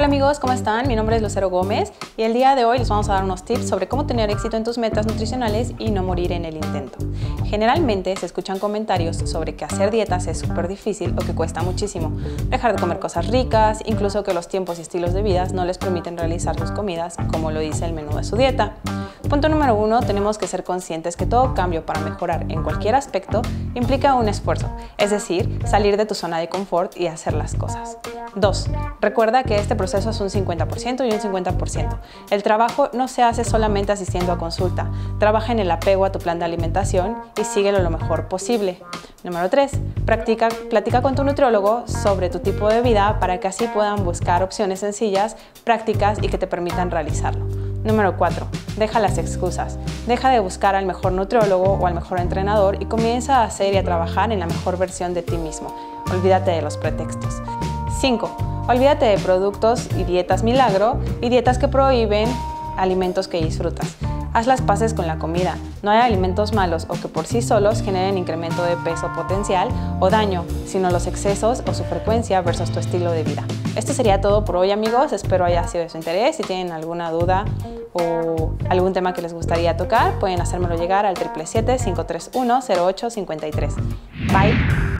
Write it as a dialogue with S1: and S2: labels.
S1: Hola amigos, ¿cómo están? Mi nombre es Lucero Gómez y el día de hoy les vamos a dar unos tips sobre cómo tener éxito en tus metas nutricionales y no morir en el intento. Generalmente se escuchan comentarios sobre que hacer dietas es súper difícil o que cuesta muchísimo, dejar de comer cosas ricas, incluso que los tiempos y estilos de vida no les permiten realizar sus comidas como lo dice el menú de su dieta. Punto número uno, tenemos que ser conscientes que todo cambio para mejorar en cualquier aspecto implica un esfuerzo, es decir, salir de tu zona de confort y hacer las cosas. 2. Recuerda que este proceso es un 50% y un 50%. El trabajo no se hace solamente asistiendo a consulta, trabaja en el apego a tu plan de alimentación y síguelo lo mejor posible. Número 3. Practica, platica con tu nutriólogo sobre tu tipo de vida para que así puedan buscar opciones sencillas, prácticas y que te permitan realizarlo. Número 4. Deja las excusas. Deja de buscar al mejor nutriólogo o al mejor entrenador y comienza a hacer y a trabajar en la mejor versión de ti mismo. Olvídate de los pretextos. 5. Olvídate de productos y dietas milagro y dietas que prohíben alimentos que disfrutas. Haz las paces con la comida. No hay alimentos malos o que por sí solos generen incremento de peso potencial o daño, sino los excesos o su frecuencia versus tu estilo de vida. Esto sería todo por hoy amigos, espero haya sido de su interés. Si tienen alguna duda o algún tema que les gustaría tocar, pueden hacérmelo llegar al 777-531-0853. Bye.